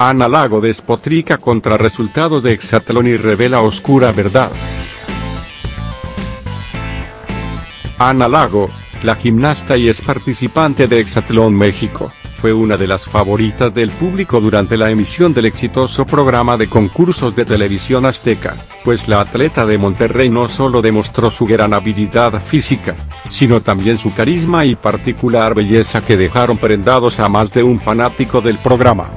Ana Lago despotrica contra resultados de Exatlón y revela oscura verdad. Ana Lago, la gimnasta y es participante de Exatlón México, fue una de las favoritas del público durante la emisión del exitoso programa de concursos de televisión azteca, pues la atleta de Monterrey no solo demostró su gran habilidad física, sino también su carisma y particular belleza que dejaron prendados a más de un fanático del programa.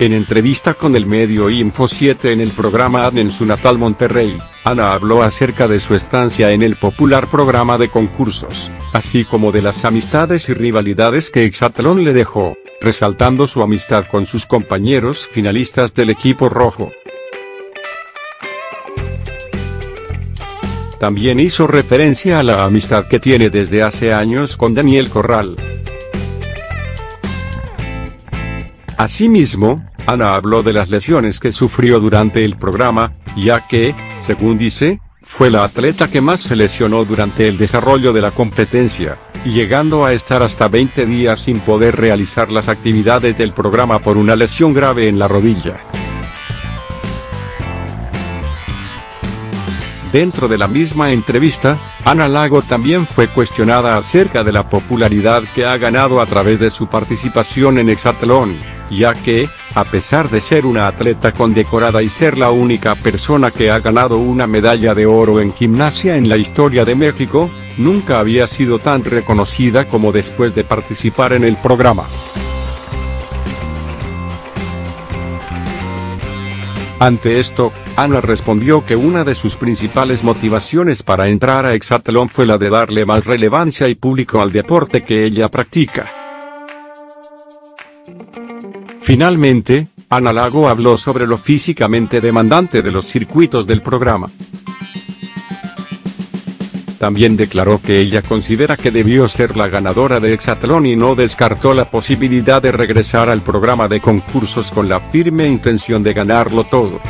En entrevista con el medio Info 7 en el programa AD en su natal Monterrey, Ana habló acerca de su estancia en el popular programa de concursos, así como de las amistades y rivalidades que Exatlón le dejó, resaltando su amistad con sus compañeros finalistas del equipo rojo. También hizo referencia a la amistad que tiene desde hace años con Daniel Corral. Asimismo, Ana habló de las lesiones que sufrió durante el programa, ya que, según dice, fue la atleta que más se lesionó durante el desarrollo de la competencia, llegando a estar hasta 20 días sin poder realizar las actividades del programa por una lesión grave en la rodilla. Dentro de la misma entrevista, Ana Lago también fue cuestionada acerca de la popularidad que ha ganado a través de su participación en Exatlón, ya que, a pesar de ser una atleta condecorada y ser la única persona que ha ganado una medalla de oro en gimnasia en la historia de México, nunca había sido tan reconocida como después de participar en el programa. Ante esto, Ana respondió que una de sus principales motivaciones para entrar a Exatlón fue la de darle más relevancia y público al deporte que ella practica. Finalmente, Ana Lago habló sobre lo físicamente demandante de los circuitos del programa. También declaró que ella considera que debió ser la ganadora de Exatlón y no descartó la posibilidad de regresar al programa de concursos con la firme intención de ganarlo todo.